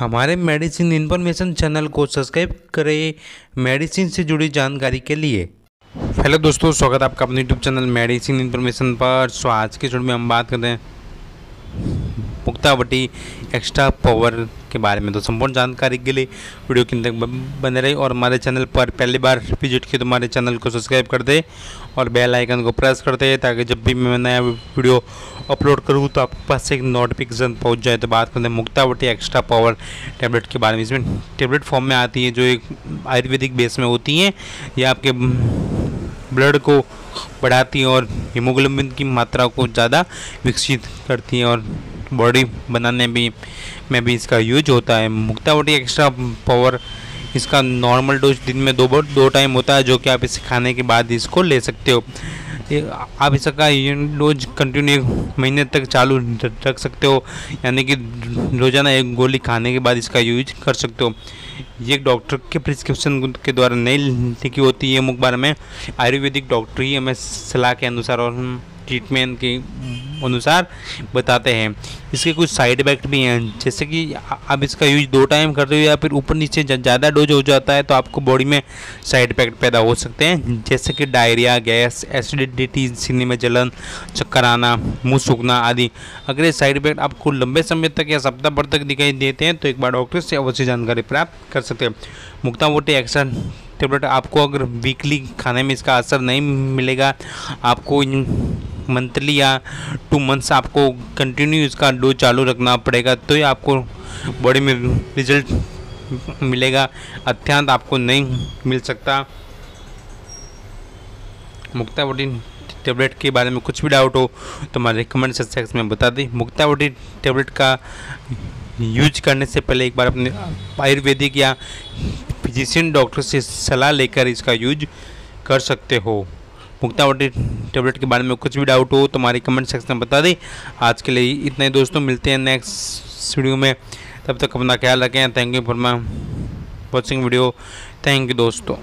हमारे medicine information channel को subscribe करें मेडिसिन से जुड़ी जानकारी के लिए। हेलो दोस्तों, स्वागत है आपका अपने यूट्यूब चैनल मेडिसिन इन्फॉर्मेशन पर। सो आज के वीडियो में हम बात कर रहे हैं मुक्तावटी एक्स्ट्रा पावर के बारे में। तो संपूर्ण जानकारी के लिए वीडियो के तक बने रहे और हमारे चैनल पर पहली बार विज़िट किए तो हमारे चैनल को सब्सक्राइब कर दे और बेल आइकन को प्रेस कर दे ताकि जब भी मैं नया वीडियो अपलोड करूँ तो आपके पास एक नोटिफिकेशन पहुँच जाए। तो बात करते हैं मुक्तावटी एक्स्ट्रा पावर टैबलेट के बारे में। इसमें टेबलेट फॉर्म में आती है जो एक आयुर्वेदिक बेस में होती हैं। ये आपके ब्लड को बढ़ाती हैं और हीमोग्लोबिन की मात्रा को ज़्यादा विकसित करती हैं और बॉडी बनाने भी में भी इसका यूज़ होता है। मुक्तावटी एक्स्ट्रा पावर, इसका नॉर्मल डोज दिन में दो बार दो टाइम होता है, जो कि आप इसे खाने के बाद इसको ले सकते हो। आप इसका डोज कंटिन्यू एक महीने तक चालू रख सकते हो, यानी कि रोज़ाना एक गोली खाने के बाद इसका यूज़ कर सकते हो। ये डॉक्टर के प्रिस्क्रिप्शन के द्वारा नहीं लिखी होती है मुखबार में। आयुर्वेदिक डॉक्टर ही हमें सलाह के अनुसार और ट्रीटमेंट के अनुसार बताते हैं। इसके कुछ साइड इफ़ेक्ट भी हैं, जैसे कि आप इसका यूज़ दो टाइम करते हो या फिर ऊपर नीचे ज़्यादा डोज हो जाता है तो आपको बॉडी में साइड इफ़ेक्ट पैदा हो सकते हैं। जैसे कि डायरिया गैस एसिडिटी सीने में जलन, चक्कर आना, मुँह सूखना आदि। अगर ये साइड इफ़ेक्ट आपको लंबे समय तक या सप्ताह भर तक दिखाई देते हैं तो एक बार डॉक्टर से अवश्य जानकारी प्राप्त कर सकते हैं। मुक्ता वोटी एक्शन टेबलेट आपको अगर वीकली खाने में इसका असर नहीं मिलेगा, आपको मंथली या टू मंथ्स आपको कंटिन्यू इसका डोज चालू रखना पड़ेगा तो ही आपको बॉडी में रिज़ल्ट मिलेगा। अत्यंत आपको नहीं मिल सकता। मुक्तावटी टेबलेट के बारे में कुछ भी डाउट हो तो हमारे रिकमेंड सेक्शन में बता दें। मुक्तावटी टेबलेट का यूज़ करने से पहले एक बार अपने आयुर्वेदिक या फिजिशियन डॉक्टर से सलाह लेकर इसका यूज़ कर सकते हो। मुक्तावटी टेबलेट के बारे में कुछ भी डाउट हो तो हमारी कमेंट सेक्शन में बता दें। आज के लिए इतने दोस्तों, मिलते हैं नेक्स्ट वीडियो में। तब तक अपना ख्याल रखें। Thank you for my watching video thank you दोस्तों।